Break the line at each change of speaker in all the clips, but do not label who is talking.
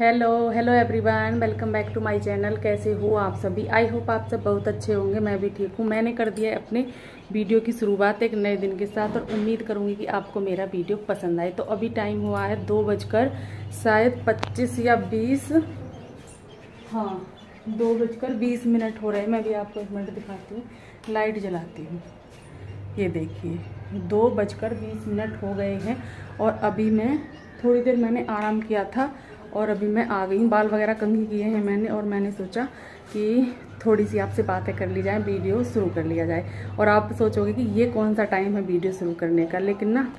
Hello hello everyone welcome back to my channel कैसे हो आप सभी? आई होप आप सब बहुत अच्छे होंगे, मैं भी ठीक हूँ। मैंने कर दिया अपने वीडियो की शुरुआत एक नए दिन के साथ और उम्मीद करूँगी कि आपको मेरा वीडियो पसंद आए। तो अभी टाइम हुआ है दो बजकर शायद पच्चीस या बीस। हाँ दो बजकर बीस मिनट हो रहे हैं। मैं भी आपको एक मिनट दिखाती हूँ। लाइट जलाती हूँ। ये देखिए, दो बजकर बीस मिनट हो गए हैं और अभी मैं थोड़ी देर मैंने आराम किया था। और अभी मैं आ गई हूँ। बाल वगैरह कंघी किए हैं मैंने और मैंने सोचा कि थोड़ी सी आपसे बातें कर ली जाए, वीडियो शुरू कर लिया जाए। और आप सोचोगे कि ये कौन सा टाइम है वीडियो शुरू करने का? लेकिन ना,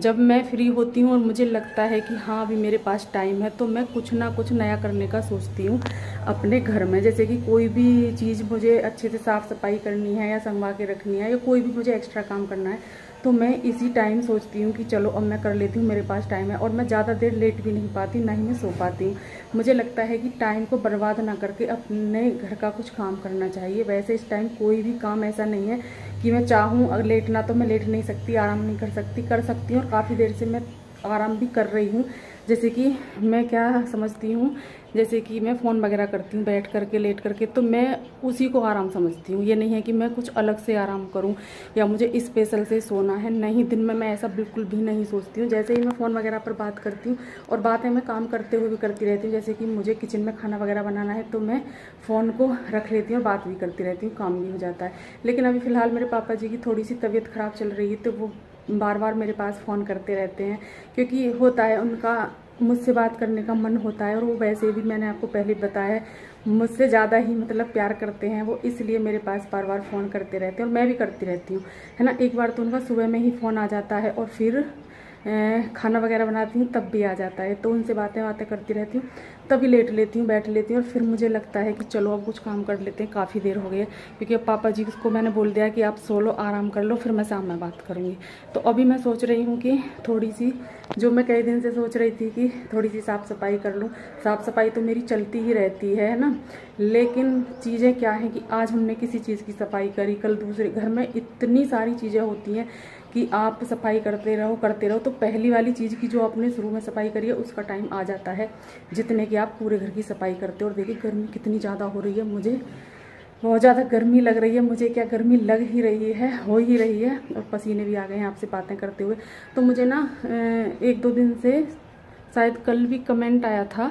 जब मैं फ्री होती हूँ और मुझे लगता है कि हाँ अभी मेरे पास टाइम है तो मैं कुछ ना कुछ नया करने का सोचती हूँ अपने घर में। जैसे कि कोई भी चीज़ मुझे अच्छे से साफ़ सफ़ाई करनी है या संगवा के रखनी है या कोई भी मुझे एक्स्ट्रा काम करना है तो मैं इसी टाइम सोचती हूँ कि चलो अब मैं कर लेती हूँ, मेरे पास टाइम है और मैं ज़्यादा देर लेट भी नहीं पाती, ना ही मैं सो पाती। हूँ मुझे लगता है कि टाइम को बर्बाद ना करके अपने घर का कुछ काम करना चाहिए। वैसे इस टाइम कोई भी काम ऐसा नहीं है कि मैं चाहूँ अगर लेटना तो मैं लेट नहीं सकती, आराम नहीं कर सकती कर सकती हूँ और काफ़ी देर से मैं आराम भी कर रही हूँ। जैसे कि मैं क्या समझती हूँ, जैसे कि मैं फ़ोन वगैरह करती हूँ, बैठ करके, लेट करके तो मैं उसी को आराम समझती हूँ। ये नहीं है कि मैं कुछ अलग से आराम करूँ या मुझे स्पेशल से सोना है। नहीं, दिन में मैं ऐसा बिल्कुल भी नहीं सोचती हूँ। जैसे ही मैं फ़ोन वगैरह पर बात करती हूँ और बातें मैं काम करते हुए भी करती रहती हूँ, जैसे कि मुझे किचन में खाना वगैरह बनाना है तो मैं फ़ोन को रख लेती हूँ और बात भी करती रहती हूँ, काम भी हो जाता है। लेकिन अभी फ़िलहाल मेरे पापा जी की थोड़ी सी तबीयत ख़राब चल रही है तो वो बार बार मेरे पास फ़ोन करते रहते हैं, क्योंकि होता है, उनका, मुझसे बात करने का मन होता है, और वो वैसे भी मैंने आपको पहले बताया है, मुझसे ज़्यादा ही मतलब प्यार करते हैं, वो इसलिए मेरे पास बार बार फ़ोन करते रहते हैं, और मैं भी करती रहती हूँ, है ना? एक बार तो उनका सुबह में ही फ़ोन आ जाता है, और फिर खाना वगैरह बनाती हूँ, तब भी आ जाता है तो उनसे बातें बातें करती रहती हूँ तभी लेट लेती हूँ, बैठ लेती हूँ और फिर मुझे लगता है कि चलो अब कुछ काम कर लेते हैं, काफ़ी देर हो गई है। क्योंकि अब पापा जी को मैंने बोल दिया कि आप सो लो, आराम कर लो, फिर मैं शाम में बात करूँगी। तो अभी मैं सोच रही हूँ कि थोड़ी सी जो मैं कई दिन से सोच रही थी कि थोड़ी सी साफ़ सफ़ाई कर लूँ। साफ़ सफ़ाई तो मेरी चलती ही रहती है ना? लेकिन चीज़ें क्या हैं कि आज हमने किसी चीज़ की सफ़ाई करी, कल दूसरे, घर में इतनी सारी चीज़ें होती हैं कि आप सफ़ाई करते रहो करते रहो तो पहली वाली चीज़ की जो आपने शुरू में सफ़ाई करी है, उसका टाइम आ जाता है, जितने कि आप पूरे घर की सफ़ाई करते हो। और देखिए, गर्मी कितनी ज़्यादा हो रही है। मुझे बहुत ज़्यादा गर्मी लग रही है। मुझे क्या गर्मी लग ही रही है? हो ही रही है। और पसीने भी आ गए हैं आपसे बातें करते हुए। तो मुझे ना एक दो दिन से शायद कल भी कमेंट आया था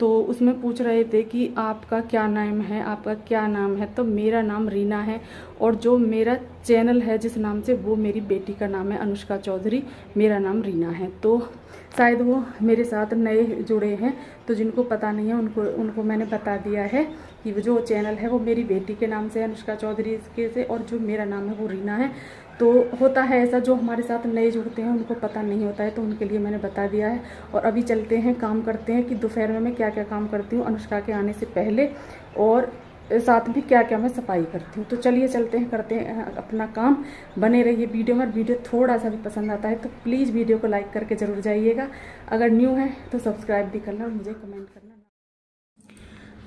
तो उसमें पूछ रहे थे कि आपका क्या नाम है, आपका क्या नाम है? तो मेरा नाम रीना है और जो मेरा चैनल है जिस नाम से वो मेरी बेटी का नाम है, अनुष्का चौधरी, मेरा नाम रीना है। तो शायद वो मेरे साथ नए जुड़े हैं तो जिनको पता नहीं है, उनको उनको मैंने बता दिया है कि जो चैनल है वो मेरी बेटी के नाम से अनुष्का चौधरी के से, और जो मेरा नाम है वो रीना है। तो होता है ऐसा जो हमारे साथ नए जुड़ते हैं, उनको पता नहीं होता है तो उनके लिए मैंने बता दिया है। और अभी चलते हैं, काम करते हैं कि दोपहर में मैं क्या क्या काम करती हूँ, अनुष्का के आने से पहले और साथ भी क्या क्या मैं सफ़ाई करती हूँ। तो चलिए चलते हैं, करते हैं अपना काम। बने रहिए वीडियो में वीडियो थोड़ा सा भी पसंद आता है तो प्लीज़ वीडियो को लाइक करके ज़रूर जाइएगा। अगर न्यू है तो सब्सक्राइब भी करना और मुझे कमेंट करना।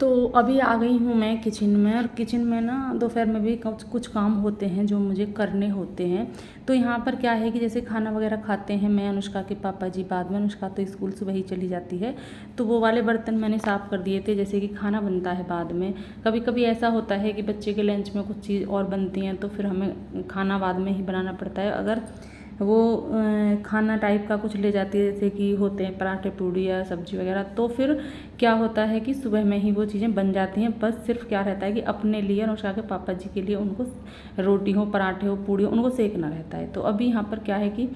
तो अभी आ गई हूँ मैं किचन में और किचन में ना दोपहर में भी कुछ कुछ काम होते हैं जो मुझे करने होते हैं। तो यहाँ पर क्या है कि जैसे खाना वगैरह खाते हैं मैं, अनुष्का के पापा जी बाद में, अनुष्का तो स्कूल सुबह ही चली जाती है। तो वो वाले बर्तन मैंने साफ़ कर दिए थे जैसे कि खाना बनता है बाद में। कभी कभी ऐसा होता है कि बच्चे के लंच में कुछ चीज़ और बनती हैं तो फिर हमें खाना बाद में ही बनाना पड़ता है। अगर वो खाना टाइप का कुछ ले जाती है, जैसे कि होते हैं पराठे, पूड़ी या सब्ज़ी वगैरह तो फिर क्या होता है कि सुबह में ही वो चीज़ें बन जाती हैं। बस सिर्फ़ क्या रहता है कि अपने लिए उसका के पापा जी के लिए उनको रोटी हो पराठे हो पूड़ी हो उनको सेकना रहता है। तो अभी यहाँ पर क्या है कि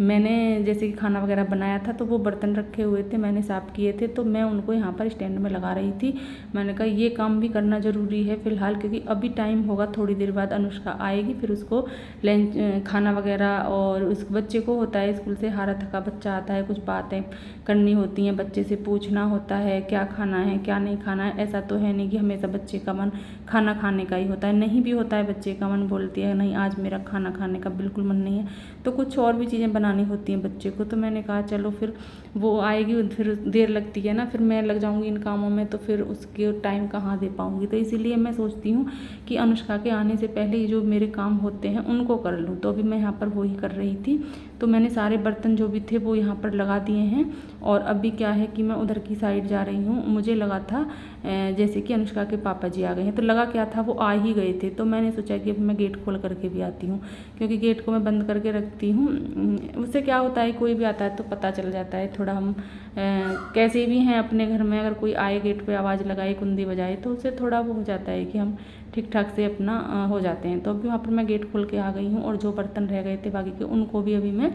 मैंने जैसे कि खाना वगैरह बनाया था तो वो बर्तन रखे हुए थे, मैंने साफ़ किए थे तो मैं उनको यहाँ पर स्टैंड में लगा रही थी। मैंने कहा, ये काम भी करना ज़रूरी है फ़िलहाल, क्योंकि अभी टाइम होगा, थोड़ी देर बाद अनुष्का आएगी, फिर उसको लंच खाना वगैरह और उस बच्चे को होता है, स्कूल से हारा थका बच्चा आता है, कुछ बातें करनी होती हैं, बच्चे से पूछना होता है, क्या खाना है, क्या नहीं खाना है, ऐसा तो है नहीं कि हमेशा बच्चे का मन खाना खाने का ही होता है। नहीं भी होता है, बच्चे का मन बोलती है, नहीं, आज मेरा खाना खाने का बिल्कुल मन नहीं है। तो कुछ और भी चीज़ें बनानी होती हैं बच्चे को। तो मैंने कहा, चलो फिर वो आएगी, फिर देर लगती है ना, फिर मैं लग जाऊँगी इन कामों में तो फिर उसके टाइम कहाँ दे पाऊँगी? तो इसीलिए मैं सोचती हूँ कि अनुष्का के आने से पहले जो मेरे काम होते हैं उनको कर लूँ। तो अभी मैं यहाँ पर वही कर रही थी। तो मैंने सारे बर्तन जो भी थे वो यहाँ पर लगा दिए हैं और अभी क्या है कि मैं उधर की साइड जा रही हूँ। मुझे लगा था जैसे कि अनुष्का के पापा जी आ गए हैं। तो लगा क्या था, वो आ ही गए थे। तो मैंने सोचा कि अब मैं गेट खोल करके भी आती हूँ, क्योंकि गेट को मैं बंद करके रखती हूँ। उससे क्या होता है, कोई भी आता है तो पता चल जाता है। थोड़ा हम कैसे भी हैं अपने घर में, अगर कोई आए गेट पर आवाज़ लगाए, कुंदी बजाए तो उससे थोड़ा वो हो जाता है कि हम ठीक ठाक से अपना हो जाते हैं। तो अभी वहाँ पर मैं गेट खोल के आ गई हूँ और जो बर्तन रह गए थे बाकी के, उनको भी अभी मैं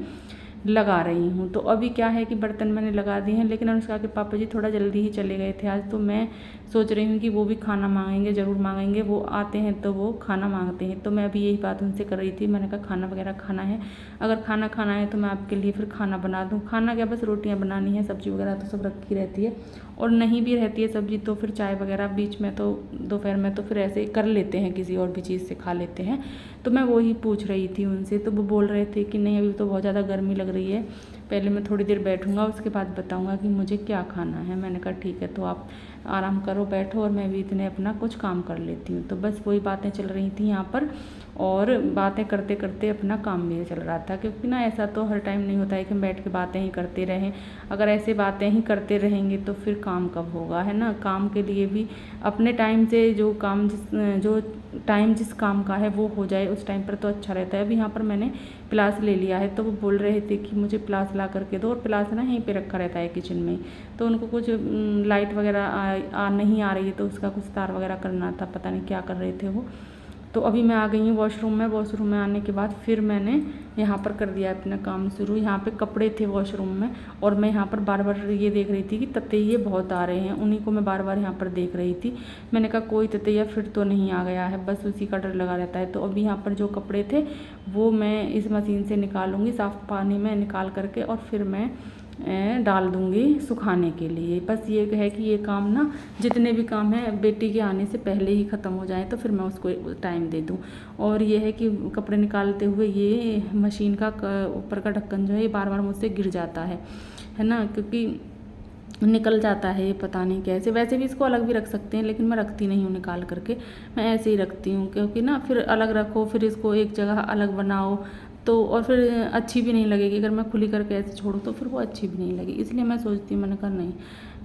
लगा रही हूँ। तो अभी क्या है कि बर्तन मैंने लगा दिए हैं, लेकिन अनुष्का के पापा जी थोड़ा जल्दी ही चले गए थे आज तो मैं सोच रही हूँ कि वो भी खाना मांगेंगे, ज़रूर मांगेंगे। वो आते हैं तो वो खाना मांगते हैं। तो मैं अभी यही बात उनसे कर रही थी, मैंने कहा खाना वगैरह खाना है। अगर खाना खाना है तो मैं आपके लिए फिर खाना बना दूँ। खाना क्या, बस रोटियाँ बनानी है, सब्ज़ी वगैरह तो सब रखी रहती है। और नहीं भी रहती है सब्ज़ी तो फिर चाय वगैरह बीच में तो दोपहर में तो फिर ऐसे कर लेते हैं, किसी और भी चीज़ से खा लेते हैं। तो मैं वो ही पूछ रही थी उनसे तो वो बोल रहे थे कि नहीं, अभी तो बहुत ज़्यादा गर्मी लग रही है, पहले मैं थोड़ी देर बैठूँगा, उसके बाद बताऊँगा कि मुझे क्या खाना है। मैंने कहा, ठीक है तो आप आराम करो, बैठो और मैं भी इतने अपना कुछ काम कर लेती हूँ। तो बस वही बातें चल रही थी यहाँ पर। और बातें करते करते अपना काम भी चल रहा था। क्योंकि ना ऐसा तो हर टाइम नहीं होता है कि हम बैठ के बातें ही करते रहें। अगर ऐसे बातें ही करते रहेंगे तो फिर काम कब होगा है ना? काम के लिए भी अपने टाइम से जो काम जिस जो टाइम जिस काम का है वो हो जाए उस टाइम पर तो अच्छा रहता है। अभी यहाँ पर मैंने प्लास ले लिया है तो वो बोल रहे थे कि मुझे प्लास ला करके दो और प्लास ना यहीं पे रखा रहता है किचन में। तो उनको कुछ लाइट वगैरह आ, आ नहीं आ रही है तो उसका कुछ तार वगैरह करना था पता नहीं क्या कर रहे थे वो। तो अभी मैं आ गई हूँ वॉशरूम में। वॉशरूम में आने के बाद फिर मैंने यहाँ पर कर दिया अपना काम शुरू। यहाँ पे कपड़े थे वॉशरूम में और मैं यहाँ पर बार बार ये देख रही थी कि ततैये बहुत आ रहे हैं। उन्हीं को मैं बार बार यहाँ पर देख रही थी। मैंने कहा, कोई ततैया फिर तो नहीं आ गया है। बस उसी का डर लगा रहता है। तो अभी यहाँ पर जो कपड़े थे, वो मैं इस मशीन से निकालूँगी, साफ़ पानी में निकाल करके और फिर मैं डाल दूँगी सुखाने के लिए। बस ये है कि ये काम ना, जितने भी काम हैं, बेटी के आने से पहले ही ख़त्म हो जाए तो फिर मैं उसको टाइम दे दूँ। और ये है कि कपड़े निकालते हुए ये मशीन का ऊपर का ढक्कन जो है, ये बार बार मुझसे गिर जाता है। है ना? क्योंकि निकल जाता है ये पता नहीं कैसे। वैसे भी इसको अलग भी रख सकते हैं, लेकिन मैं रखती नहीं हूँ निकाल करके। मैं ऐसे ही रखती हूँ, क्योंकि ना, फिर अलग रखो, फिर इसको एक जगह अलग बनाओ तो और फिर अच्छी भी नहीं लगेगी। अगर मैं खुली करके ऐसे छोड़ूँ तो फिर वो अच्छी भी नहीं लगेगी। इसलिए मैं सोचती हूँ, मैंने कहा, नहीं,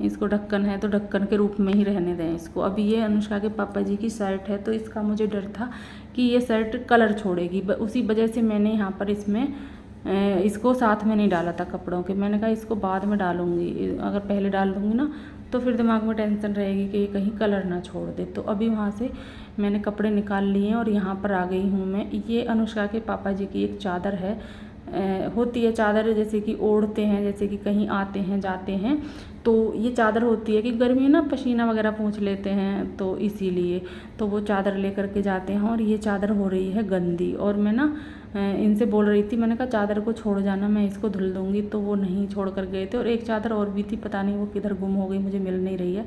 इसको ढक्कन है तो ढक्कन के रूप में ही रहने दें इसको। अभी ये अनुष्का के पापा जी की शर्ट है तो इसका मुझे डर था कि ये शर्ट कलर छोड़ेगी। उसी वजह से मैंने यहाँ पर इसमें इसको साथ में नहीं डाला था कपड़ों के। मैंने कहा, इसको बाद में डालूँगी। अगर पहले डाल दूँगी ना तो फिर दिमाग में टेंशन रहेगी कि ये कहीं कलर ना छोड़ दे। तो अभी वहाँ से मैंने कपड़े निकाल लिए और यहाँ पर आ गई हूँ मैं। ये अनुष्का के पापा जी की एक चादर है। होती है चादर जैसे कि ओढ़ते हैं, जैसे कि कहीं आते हैं, जाते हैं। तो ये चादर होती है कि गर्मी ना पसीना वगैरह पूछ लेते हैं तो इसीलिए तो वो चादर लेकर के जाते हैं और ये चादर हो रही है गंदी। और मैं ना इनसे बोल रही थी, मैंने कहा चादर को छोड़ जाना, मैं इसको धुल दूँगी। तो वो नहीं छोड़ कर गए थे और एक चादर और भी थी, पता नहीं वो किधर गुम हो गई, मुझे मिल नहीं रही है।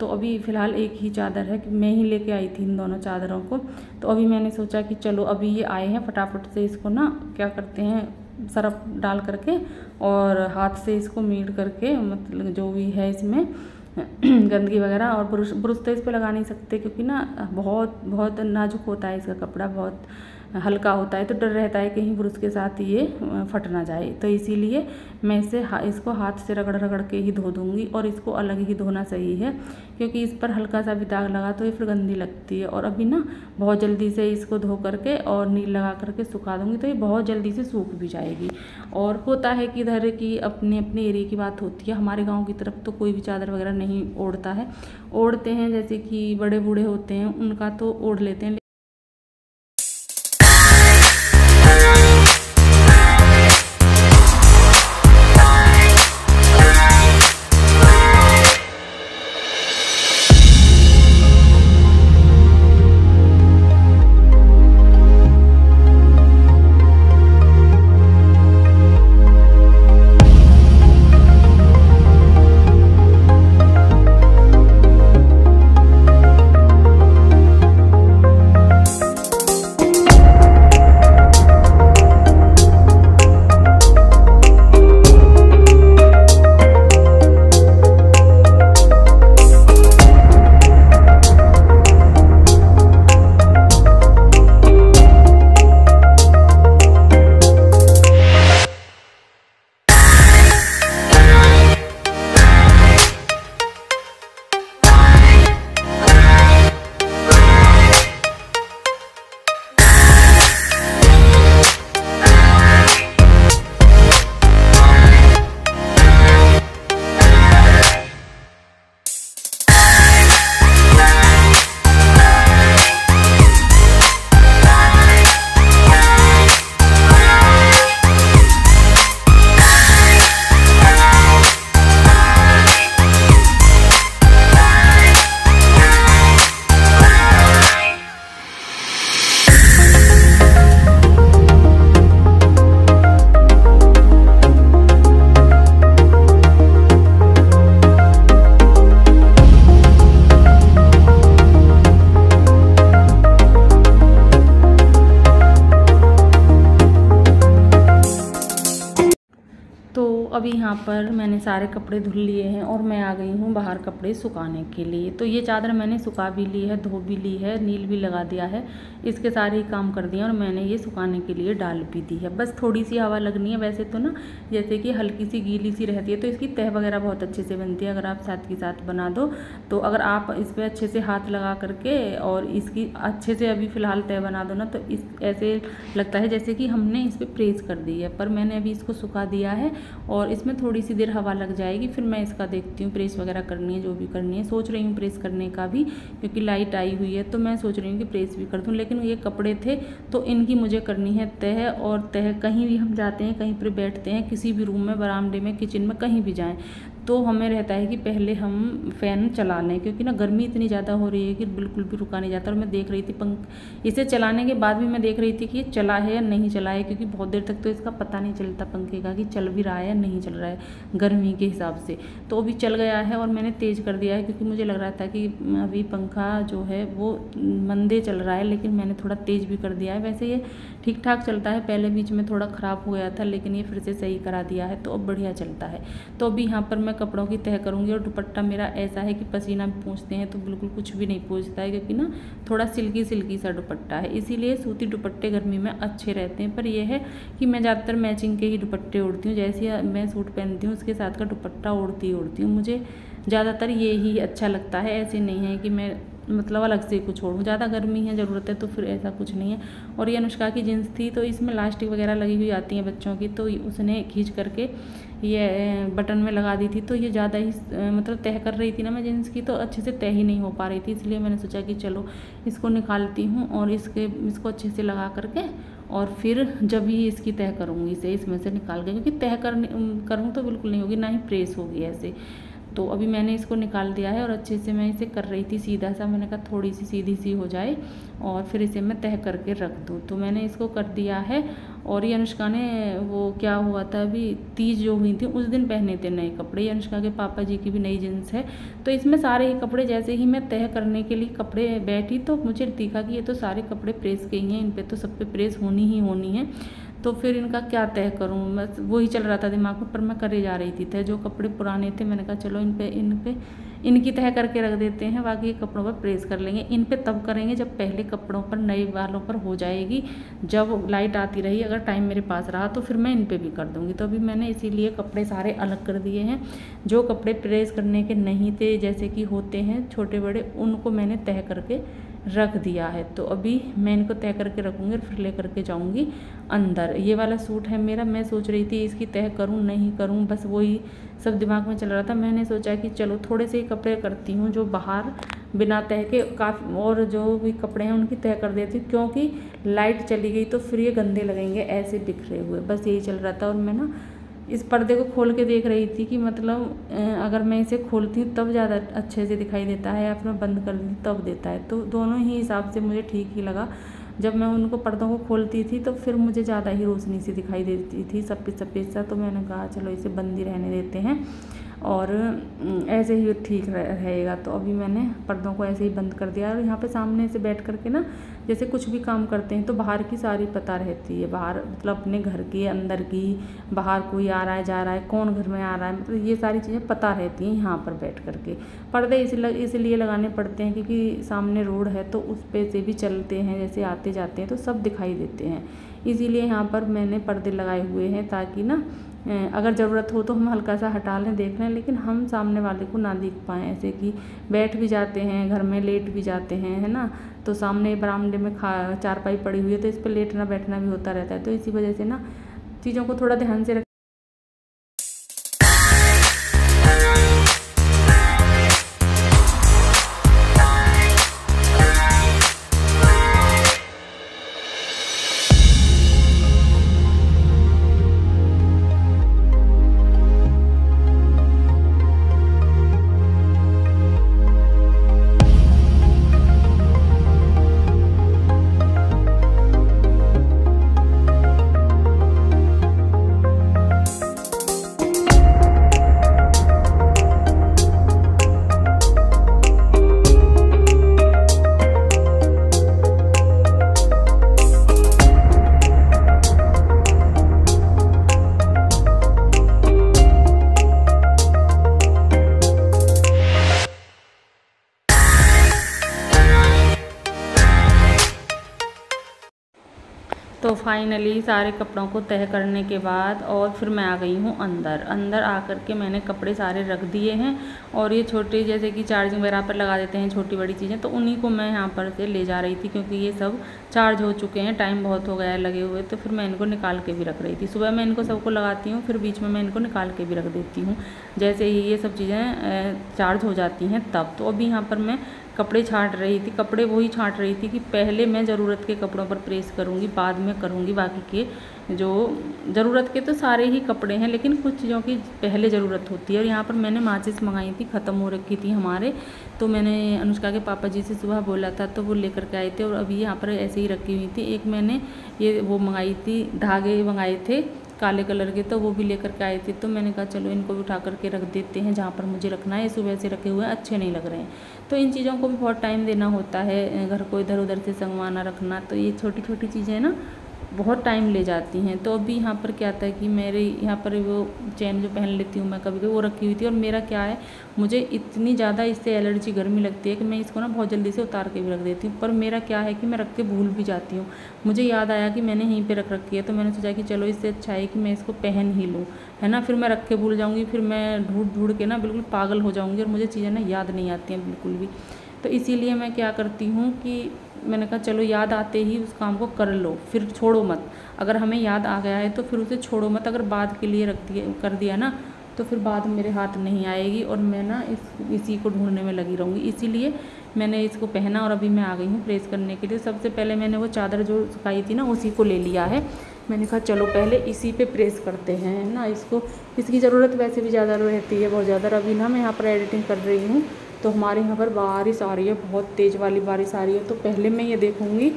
तो अभी फ़िलहाल एक ही चादर है कि मैं ही लेके आई थी इन दोनों चादरों को। तो अभी मैंने सोचा कि चलो अभी ये आए हैं, फटाफट से इसको ना क्या करते हैं, सरफ डाल करके और हाथ से इसको मीट करके मतलब जो भी है इसमें, गंदगी वगैरह और ब्रुश ब्रुश तो इस पर लगा नहीं सकते क्योंकि ना बहुत बहुत नाजुक होता है इसका कपड़ा, बहुत हल्का होता है तो डर रहता है कहीं ब्रुश के साथ ये फट ना जाए। तो इसीलिए मैं इसे हा, इसको हाथ से रगड़ रगड़ के ही धो दूँगी और इसको अलग ही धोना सही है क्योंकि इस पर हल्का सा भी दाग लगा तो ये फिर गंदी लगती है। और अभी ना बहुत जल्दी से इसको धो करके और नील लगा करके सुखा दूँगी तो ये बहुत जल्दी से सूख भी जाएगी। और होता है कि इधर की अपने अपने एरिए की बात होती है हमारे गाँव की तरफ़ तो कोई भी चादर वगैरह नहीं ओढ़ता है। ओढ़ते हैं जैसे कि बड़े बूढ़े होते हैं उनका तो ओढ़ लेते हैं अभी यहाँ पर मैंने सारे कपड़े धुल लिए हैं और मैं आ गई हूँ बाहर कपड़े सुखाने के लिए। तो ये चादर मैंने सुखा भी ली है, धो भी ली है, नील भी लगा दिया है। इसके सारे ही काम कर दिए और मैंने ये सुखाने के लिए डाल भी दी है। बस थोड़ी सी हवा लगनी है। वैसे तो ना, जैसे कि हल्की सी गीली सी रहती है तो इसकी तह वगैरह बहुत अच्छे से बनती है। अगर आप साथ के साथ बना दो तो अगर आप इस पर अच्छे से हाथ लगा करके और इसकी अच्छे से अभी फ़िलहाल तय बना दो ना तो इस, ऐसे लगता है जैसे कि हमने इस पर प्रेस कर दी है। पर मैंने अभी इसको सुखा दिया है इसमें थोड़ी सी देर हवा लग जाएगी, फिर मैं इसका देखती हूँ, प्रेस वगैरह करनी है, जो भी करनी है। सोच रही हूँ प्रेस करने का भी, क्योंकि लाइट आई हुई है तो मैं सोच रही हूँ कि प्रेस भी कर दूँ। लेकिन ये कपड़े थे तो इनकी मुझे करनी है तह, और तह कहीं भी हम जाते हैं, कहीं पर बैठते हैं, किसी भी रूम में, बरामदे में, किचन में, कहीं भी जाएँ। तो हमें रहता है कि पहले हम फ़ैन चला लें, क्योंकि ना गर्मी इतनी ज़्यादा हो रही है कि बिल्कुल भी रुका नहीं जाता। और मैं देख रही थी पंख, इसे चलाने के बाद भी मैं देख रही थी कि चला है या नहीं चला है, क्योंकि बहुत देर तक तो इसका पता नहीं चलता पंखे का कि चल भी रहा है या नहीं चल रहा है, गर्मी के हिसाब से। तो अभी चल गया है और मैंने तेज़ कर दिया है, क्योंकि मुझे लग रहा था कि अभी पंखा जो है वो मंदे चल रहा है, लेकिन मैंने थोड़ा तेज़ भी कर दिया है। वैसे ये ठीक ठाक चलता है। पहले बीच में थोड़ा ख़राब हो गया था, लेकिन ये फिर से सही करा दिया है तो अब बढ़िया चलता है। तो अभी यहाँ पर मैं कपड़ों की तह करूँगी और दुपट्टा मेरा ऐसा है कि पसीना पूछते हैं तो बिल्कुल कुछ भी नहीं पूछता है, क्योंकि ना थोड़ा सिल्की सिल्की सा दुपट्टा है। इसीलिए सूती दुपट्टे गर्मी में अच्छे रहते हैं। पर यह है कि मैं ज़्यादातर मैचिंग के ही दुपट्टे उड़ती हूँ। जैसे मैं सूट पहनती हूँ, उसके साथ का दुपट्टा उड़ती उड़ती हूँ। मुझे ज़्यादातर ये ही अच्छा लगता है। ऐसे नहीं है कि मैं मतलब अलग से कुछ छोड़ूँ ज़्यादा गर्मी है, ज़रूरत है तो फिर ऐसा कुछ नहीं है। और ये अनुष्का की जीन्स थी तो इसमें लास्टिक वगैरह लगी हुई आती हैं बच्चों की तो उसने खींच करके ये बटन में लगा दी थी। तो ये ज़्यादा ही मतलब तह कर रही थी ना मैं जीन्स की तो अच्छे से तह ही नहीं हो पा रही थी, इसलिए मैंने सोचा कि चलो इसको निकालती हूँ और इसके, इसको अच्छे से लगा करके और फिर जब ही इसकी तह करूँगी, इसे इसमें से निकाल के, क्योंकि तह कर करूँ तो बिल्कुल नहीं होगी, ना ही प्रेस होगी ऐसे। तो अभी मैंने इसको निकाल दिया है और अच्छे से मैं इसे कर रही थी सीधा सा। मैंने कहा थोड़ी सी सीधी सी हो जाए और फिर इसे मैं तह करके रख दूँ। तो मैंने इसको कर दिया है और ये अनुष्का ने, वो क्या हुआ था अभी, तीज जो हुई थी, उस दिन पहने थे नए कपड़े। ये अनुष्का के पापा जी की भी नई जींस है। तो इसमें सारे ही कपड़े, जैसे ही मैं तह करने के लिए कपड़े बैठी तो मुझे दिखा कि ये तो सारे कपड़े प्रेस के ही हैं, इन पर तो सब पे प्रेस होनी ही होनी है। तो फिर इनका क्या तय करूँ? बस वही चल रहा था दिमाग में, पर मैं करे जा रही थी तय जो कपड़े पुराने थे, मैंने कहा चलो इन पे इन पे, इनकी तह करके रख देते हैं, बाकी कपड़ों पर प्रेस कर लेंगे। इन पे तब करेंगे जब पहले कपड़ों पर, नए वालों पर हो जाएगी, जब लाइट आती रही, अगर टाइम मेरे पास रहा तो फिर मैं इन पे भी कर दूँगी। तो अभी मैंने इसीलिए कपड़े सारे अलग कर दिए हैं, जो कपड़े प्रेस करने के नहीं थे, जैसे कि होते हैं छोटे बड़े उनको मैंने तय करके रख दिया है। तो अभी मैं इनको तय करके रखूँगी और फिर ले करके जाऊँगी अंदर। ये वाला सूट है मेरा, मैं सोच रही थी इसकी तय करूँ, नहीं करूँ, बस वही सब दिमाग में चल रहा था। मैंने सोचा कि चलो, थोड़े से कपड़े करती हूँ जो बाहर बिना तह के काफ़ी, और जो भी कपड़े हैं उनकी तय कर देती हूँ, क्योंकि लाइट चली गई तो फिर ये गंदे लगेंगे, ऐसे बिखरे हुए। बस यही चल रहा था और मैं ना इस पर्दे को खोल के देख रही थी कि मतलब अगर मैं इसे खोलती हूँ, तब ज़्यादा अच्छे से दिखाई देता है या फिर मैं बंद कर दी, तब देता है। तो दोनों ही हिसाब से मुझे ठीक ही लगा। जब मैं उनको पर्दों को खोलती थी तो फिर मुझे ज़्यादा ही रोशनी से दिखाई देती थी सफ़ेद सफ़ेद सा। तो मैंने कहा, चलो, इसे बंद ही रहने देते हैं। और ऐसे ही ठीक रहेगा। तो अभी मैंने पर्दों को ऐसे ही बंद कर दिया। और यहाँ पे सामने से बैठ करके ना, जैसे कुछ भी काम करते हैं तो बाहर की सारी पता रहती है। बाहर मतलब अपने घर के, अंदर की, बाहर कोई आ रहा है, जा रहा है, कौन घर में आ रहा है मतलब ये सारी चीज़ें पता रहती हैं यहाँ पर बैठ करके पर्दे इसलिए लगाने पड़ते हैं क्योंकि सामने रोड है तो उस पर से भी चलते हैं, जैसे आते जाते हैं तो सब दिखाई देते हैं। इसीलिए यहाँ पर मैंने पर्दे लगाए हुए हैं ताकि ना अगर ज़रूरत हो तो हम हल्का सा हटा लें, देख लें, लेकिन हम सामने वाले को ना देख पाएँ, ऐसे कि बैठ भी जाते हैं, घर में लेट भी जाते हैं, है ना? तो सामने बरामदे में खा, चारपाई पड़ी हुई है तो इस पर लेटना बैठना भी होता रहता है। तो इसी वजह से ना चीज़ों को थोड़ा ध्यान से रख तो फाइनली सारे कपड़ों को तय करने के बाद और फिर मैं आ गई हूँ अंदर। अंदर आकर के मैंने कपड़े सारे रख दिए हैं और ये छोटे जैसे कि चार्जिंग वगैरह पर लगा देते हैं छोटी बड़ी चीज़ें तो उन्हीं को मैं यहाँ पर से ले जा रही थी क्योंकि ये सब चार्ज हो चुके हैं टाइम बहुत हो गया है लगे हुए तो फिर मैं इनको निकाल के भी रख रही थी। सुबह मैं इनको सबको लगाती हूँ, फिर बीच में मैं इनको निकाल के भी रख देती हूँ। जैसे ही ये सब चीज़ें चार्ज हो जाती हैं तब तो अभी यहाँ पर मैं कपड़े छाँट रही थी, कपड़े वही छाँट रही थी कि पहले मैं ज़रूरत के कपड़ों पर प्रेस करूँगी, बाद में करूँगी, बाकी के जो ज़रूरत के तो सारे ही कपड़े हैं, लेकिन कुछ चीज़ों की पहले ज़रूरत होती है। और यहाँ पर मैंने माचिस मंगाई थी, ख़त्म हो रखी थी हमारे तो मैंने अनुष्का के पापा जी से सुबह बोला था तो वो लेकर के आए थे और अभी यहाँ पर ऐसे ही रखी हुई थी। एक मैंने ये वो मंगाई थी, धागे मंगाए थे काले कलर के तो वो भी लेकर के आए थे। तो मैंने कहा, चलो इनको भी उठा करके रख देते हैं, जहाँ पर मुझे रखना है। सुबह से रखे हुए अच्छे नहीं लग रहे हैं। तो इन चीज़ों को भी बहुत टाइम देना होता है घर को इधर उधर से संगवाना रखना तो ये छोटी छोटी चीज़ें ना बहुत टाइम ले जाती हैं। तो अभी यहाँ पर क्या था कि मेरे यहाँ पर वो चैन जो पहन लेती हूँ मैं कभी कभी वो रखी हुई थी। और मेरा क्या है, मुझे इतनी ज़्यादा इससे एलर्जी गर्मी लगती है कि मैं इसको ना बहुत जल्दी से उतार के भी रख देती हूँ। पर मेरा क्या है कि मैं रख के भूल भी जाती हूँ। मुझे याद आया कि मैंने यहीं पर रख रखी है तो मैंने सोचा कि चलो इससे अच्छा है कि मैं इसको पहन ही लूँ। है ना? फिर मैं रख के भूल जाऊँगी, फिर मैं ढूंढ ढूंढ के ना बिल्कुल पागल हो जाऊँगी और मुझे चीज़ें ना याद नहीं आती हैं बिल्कुल भी। तो इसीलिए मैं क्या करती हूँ कि मैंने कहा, चलो, याद आते ही उस काम को कर लो, फिर छोड़ो मत। अगर हमें याद आ गया है तो फिर उसे छोड़ो मत। अगर बाद के लिए रख दिया कर दिया ना तो फिर बाद मेरे हाथ नहीं आएगी और मैं ना इस, इसी को ढूँढने में लगी रहूँगी। इसीलिए मैंने इसको पहना और अभी मैं आ गई हूँ प्रेस करने के लिए। सबसे पहले मैंने वो चादर जो सुखाई थी ना, उसी को ले लिया है। मैंने कहा, चलो, पहले इसी पे प्रेस करते हैं ना, इसको। इसकी ज़रूरत वैसे भी ज़्यादा रहती है बहुत ज़्यादा। अभी ना मैं यहाँ पर एडिटिंग कर रही हूँ तो हमारे यहाँ पर बारिश आ रही है, बहुत तेज़ वाली बारिश आ रही है। तो पहले मैं ये देखूँगी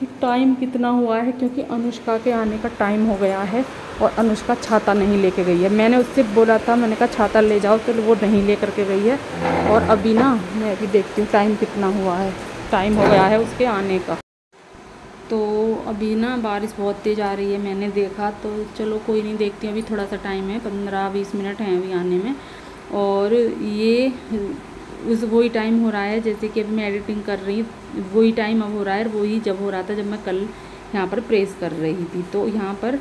कि टाइम कितना हुआ है, क्योंकि अनुष्का के आने का टाइम हो गया है और अनुष्का छाता नहीं लेके गई है। मैंने उससे बोला था, मैंने कहा, छाता ले जाओ। तो वो नहीं ले करके गई है। और अभी ना, मैं अभी देखती हूँ टाइम कितना हुआ है। टाइम हो गया है उसके आने का। तो अभी ना बारिश बहुत तेज़ आ रही है, मैंने देखा। तो चलो, कोई नहीं, देखती अभी थोड़ा सा टाइम है, पंद्रह बीस मिनट हैं अभी आने में। और ये उस वही टाइम हो रहा है, जैसे कि अभी मैं एडिटिंग कर रही हूँ, वही टाइम अब हो रहा है वही जब हो रहा था जब मैं कल यहाँ पर प्रेस कर रही थी। तो यहाँ पर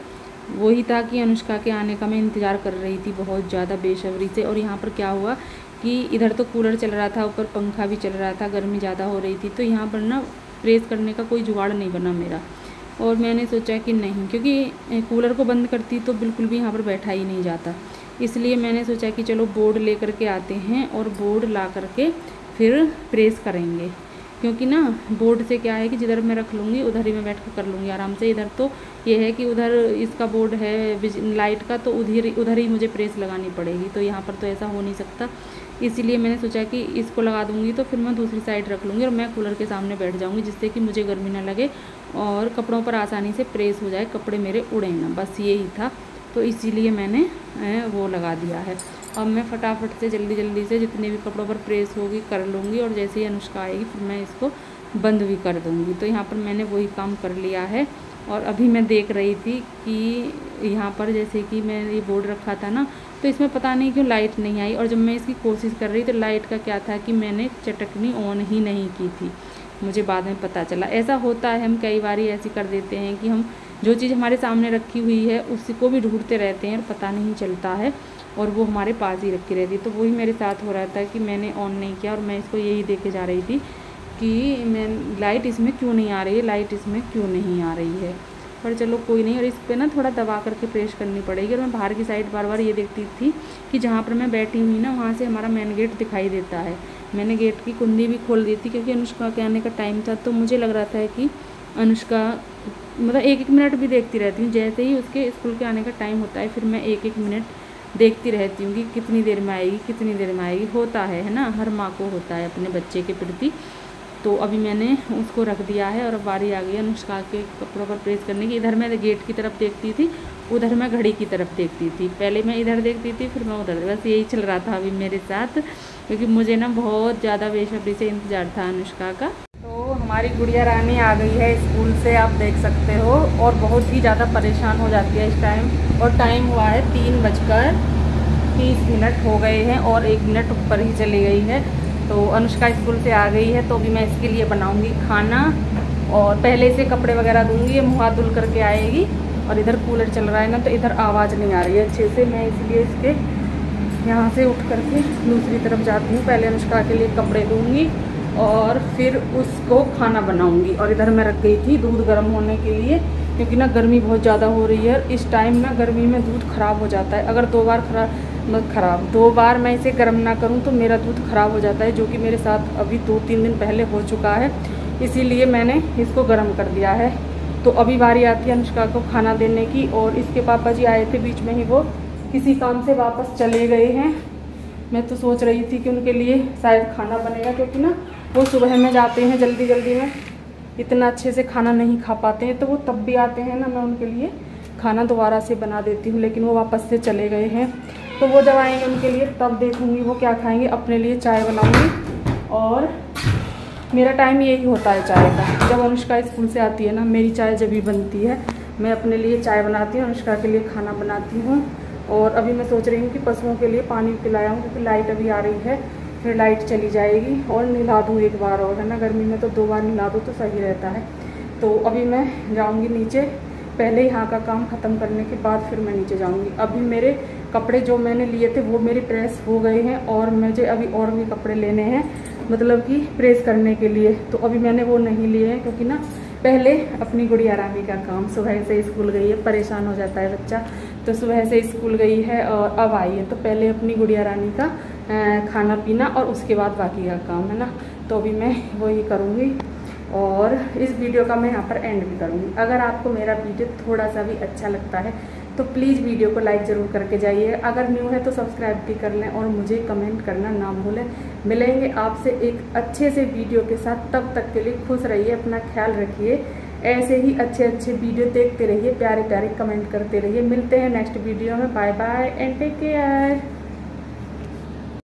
वही था कि अनुष्का के आने का मैं इंतज़ार कर रही थी बहुत ज़्यादा बेशबरी से और यहाँ पर क्या हुआ कि इधर तो कूलर चल रहा था, ऊपर पंखा भी चल रहा था, गर्मी ज़्यादा हो रही थी तो यहाँ पर ना प्रेस करने का कोई जुगाड़ नहीं बना मेरा। और मैंने सोचा कि नहीं, क्योंकि कूलर को बंद करती तो बिल्कुल भी यहाँ पर बैठा ही नहीं जाता। इसलिए मैंने सोचा कि चलो बोर्ड ले करके आते हैं और बोर्ड ला करके फिर प्रेस करेंगे। क्योंकि ना बोर्ड से क्या है कि जिधर मैं रख लूँगी, उधर ही मैं बैठ कर कर लूँगी आराम से। इधर तो ये है कि उधर इसका बोर्ड है लाइट का तो उधर उधर ही मुझे प्रेस लगानी पड़ेगी। तो यहाँ पर तो ऐसा हो नहीं सकता। इसीलिए मैंने सोचा कि इसको लगा दूँगी तो फिर मैं दूसरी साइड रख लूँगी और मैं कूलर के सामने बैठ जाऊँगी, जिससे कि मुझे गर्मी ना लगे और कपड़ों पर आसानी से प्रेस हो जाए, कपड़े मेरे उड़े ना। बस यही था। तो इसीलिए मैंने वो लगा दिया है। अब मैं फटाफट से जल्दी जल्दी से जितने भी कपड़ों पर प्रेस होगी कर लूँगी और जैसे ही अनुष्का आएगी फिर मैं इसको बंद भी कर दूँगी। तो यहाँ पर मैंने वही काम कर लिया है और अभी मैं देख रही थी कि यहाँ पर जैसे कि मैं ये बोर्ड रखा था ना तो इसमें पता नहीं क्यों लाइट नहीं आई और जब मैं इसकी कोशिश कर रही तो लाइट का क्या था कि मैंने चटकनी ऑन ही नहीं की थी। मुझे बाद में पता चला। ऐसा होता है, हम कई बार ऐसी कर देते हैं कि हम जो चीज़ हमारे सामने रखी हुई है उसी को भी ढूंढते रहते हैं और पता नहीं चलता है और वो हमारे पास ही रखी रहती है। तो वही मेरे साथ हो रहा था कि मैंने ऑन नहीं किया और मैं इसको यही देखे जा रही थी कि मैं लाइट इसमें क्यों नहीं आ रही है लाइट इसमें क्यों नहीं आ रही है? पर चलो कोई नहीं, और इस पर ना थोड़ा दबा करके प्रेस करनी पड़ेगी और मैं बाहर की साइड बार बार ये देखती थी कि जहाँ पर मैं बैठी हुई ना, वहाँ से हमारा मेन गेट दिखाई देता है। मैंने गेट की कुंडी भी खोल दी थी क्योंकि अनुष्का के आने का टाइम था तो मुझे लग रहा था कि अनुष्का मतलब एक एक मिनट भी देखती रहती हूँ। जैसे ही उसके स्कूल के आने का टाइम होता है, फिर मैं एक एक मिनट देखती रहती हूँ कि कितनी देर में आएगी, कितनी देर में आएगी। होता है है ना? हर माँ को होता है अपने बच्चे के प्रति। तो अभी मैंने उसको रख दिया है और अब बारी आ गई अनुष्का के कपड़ों पर प्रेस करने की। इधर मैं गेट की तरफ़ देखती थी, उधर मैं घड़ी की तरफ़ देखती थी। पहले मैं इधर देखती थी, फिर मैं उधर। बस यही चल रहा था अभी मेरे साथ, क्योंकि मुझे ना बहुत ज़्यादा बेसब्री से इंतज़ार था अनुष्का का। हमारी गुड़िया रानी आ गई है स्कूल से, आप देख सकते हो, और बहुत ही ज़्यादा परेशान हो जाती है इस टाइम और टाइम हुआ है तीन बजकर तीस मिनट हो गए हैं, और एक मिनट ऊपर ही चली गई है। तो अनुष्का स्कूल से आ गई है तो अभी मैं इसके लिए बनाऊँगी खाना, और पहले से कपड़े वगैरह दूँगी, ये मुँह धुल करके आएगी, और इधर कूलर चल रहा है ना तो इधर आवाज़ नहीं आ रही है अच्छे से, मैं इसलिए इसके यहाँ से उठ करके दूसरी तरफ़ जाती हूँ। पहले अनुष्का के लिए कपड़े दूँगी और फिर उसको खाना बनाऊँगी। और इधर मैं रख गई थी दूध गर्म होने के लिए, क्योंकि ना गर्मी बहुत ज़्यादा हो रही है। इस टाइम ना गर्मी में दूध ख़राब हो जाता है। अगर दो बार खराब ख़राब, दो बार मैं इसे गर्म ना करूँ तो मेरा दूध ख़राब हो जाता है, जो कि मेरे साथ अभी दो तीन दिन पहले हो चुका है। इसीलिए मैंने इसको गर्म कर दिया है। तो अभी बारी आती है अनुष्का को खाना देने की, और इसके पापा जी आए थे बीच में ही, वो किसी काम से वापस चले गए हैं। मैं तो सोच रही थी कि उनके लिए शायद खाना बनेगा, क्योंकि ना वो सुबह में जाते हैं जल्दी जल्दी में, इतना अच्छे से खाना नहीं खा पाते हैं तो वो तब भी आते हैं ना, मैं उनके लिए खाना दोबारा से बना देती हूँ, लेकिन वो वापस से चले गए हैं। तो वो जब आएँगे उनके लिए, तब देखूँगी वो क्या खाएँगे, अपने लिए चाय बनाऊँगी। और मेरा टाइम यही होता है चाय का। जब अनुष्का स्कूल से आती है ना, मेरी चाय जब भी बनती है, मैं अपने लिए चाय बनाती हूँ, अनुष्का के लिए खाना बनाती हूँ। और अभी मैं सोच रही हूँ कि पशुओं के लिए पानी पिलाया हूँ, क्योंकि लाइट अभी आ रही है। फिर लाइट चली जाएगी और नहला दूँ एक बार और, है ना? गर्मी में तो दो बार नहला दूँ तो सही रहता है। तो अभी मैं जाऊँगी नीचे। पहले यहाँ का काम ख़त्म करने के बाद फिर मैं नीचे जाऊँगी। अभी मेरे कपड़े जो मैंने लिए थे, वो मेरे प्रेस हो गए हैं और मुझे अभी और भी कपड़े लेने हैं मतलब कि प्रेस करने के लिए। तो अभी मैंने वो नहीं लिए हैं क्योंकि ना, पहले अपनी गुड़िया रानी का काम सुबह से स्कूल गई है, परेशान हो जाता है बच्चा। तो सुबह से स्कूल गई है और अब आई है। तो पहले अपनी गुड़िया रानी का खाना पीना और उसके बाद बाकी का काम, है ना? तो अभी मैं वही करूँगी और इस वीडियो का मैं यहाँ पर एंड भी करूँगी। अगर आपको मेरा वीडियो थोड़ा सा भी अच्छा लगता है तो प्लीज़ वीडियो को लाइक ज़रूर करके जाइए। अगर न्यू है तो सब्सक्राइब भी कर लें और मुझे कमेंट करना ना भूलें। मिलेंगे आपसे एक अच्छे से वीडियो के साथ। तब तक के लिए खुश रहिए, अपना ख्याल रखिए। ऐसे ही अच्छे अच्छे वीडियो देखते रहिए प्यारे प्यारे कमेंट करते रहिए। मिलते हैं नेक्स्ट वीडियो में। Bye bye and take care